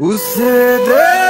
O CD